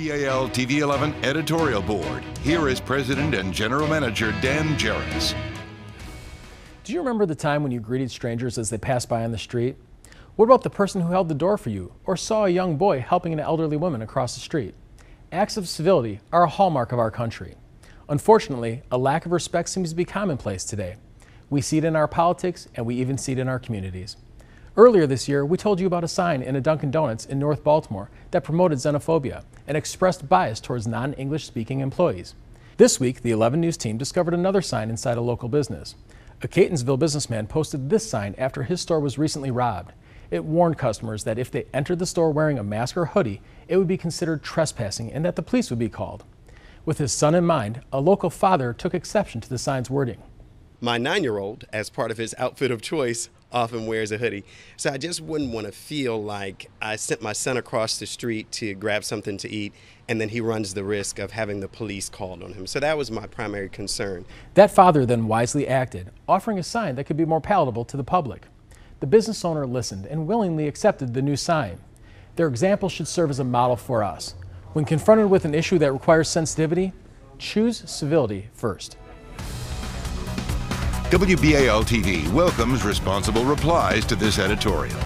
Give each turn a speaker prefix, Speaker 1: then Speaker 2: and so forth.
Speaker 1: BAL TV 11 Editorial Board. Here is President and General Manager Dan Joerres.
Speaker 2: Do you remember the time when you greeted strangers as they passed by on the street? What about the person who held the door for you or saw a young boy helping an elderly woman across the street? Acts of civility are a hallmark of our country. Unfortunately, a lack of respect seems to be commonplace today. We see it in our politics and we even see it in our communities. Earlier this year, we told you about a sign in a Dunkin' Donuts in North Baltimore that promoted xenophobia and expressed bias towards non English speaking employees. This week, the 11 News team discovered another sign inside a local business. A Catonsville businessman posted this sign after his store was recently robbed. It warned customers that if they entered the store wearing a mask or hoodie, it would be considered trespassing and that the police would be called. With his son in mind, a local father took exception to the sign's wording.
Speaker 3: My nine year old, as part of his outfit of choice, often wears a hoodie. So I just wouldn't want to feel like I sent my son across the street to grab something to eat and then he runs the risk of having the police called on him. So that was my primary concern.
Speaker 2: That father then wisely acted, offering a sign that could be more palatable to the public. The business owner listened and willingly accepted the new sign. Their example should serve as a model for us. When confronted with an issue that requires sensitivity, choose civility first.
Speaker 1: WBAL TV welcomes responsible replies to this editorial.